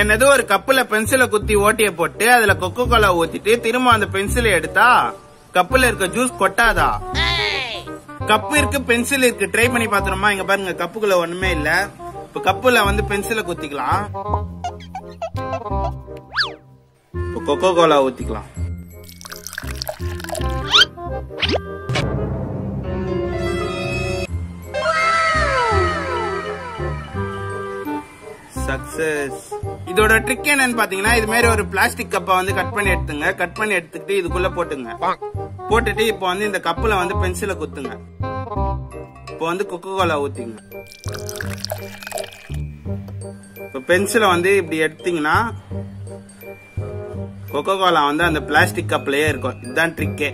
என்னது ஒரு கப்புல பென்சிலை குத்தி ஓட்டிய போட்டு அதுல கொக்கோ கோலா ஊத்திட்டு திரும்ப அந்த பென்சிலை எடுத்தா கப்புல இருக்க ஜூஸ் கொட்டாதா? கப்பு இருக்கு பென்சில் இருக்கு. ட்ரை பண்ணி பாத்துறோமா இங்க பாருங்க கப்புக்குள்ள ஒண்ணுமே இல்ல. இப்ப கப்புல வந்து பென்சிலை குத்திக்கலாம். இப்ப கொக்கோ கோலா ஊத்திக்கலாம். சக்சஸ் இதோட ட்ரிக் என்னன்னு பாத்தீங்கன்னா இது மாதிரி ஒரு பிளாஸ்டிக் கப்பை வந்து கட் பண்ணி எடுத்துங்க. கட் பண்ணி எடுத்துக்கிட்டு இதுக்குள்ள போட்டுங்க. போட்டுட்டு இப்போ வந்து இந்த கப்புல வந்து பென்சிலை குத்துங்க. இப்போ வந்து கொக்கோ கோலா ஊத்திங்க. இப்போ பென்சிலை வந்து இப்படி எடுத்தீங்கன்னா கொக்கோ கோலா வந்து அந்த பிளாஸ்டிக் கப்லயே இருக்கும். இதுதான் ட்ரிக்கே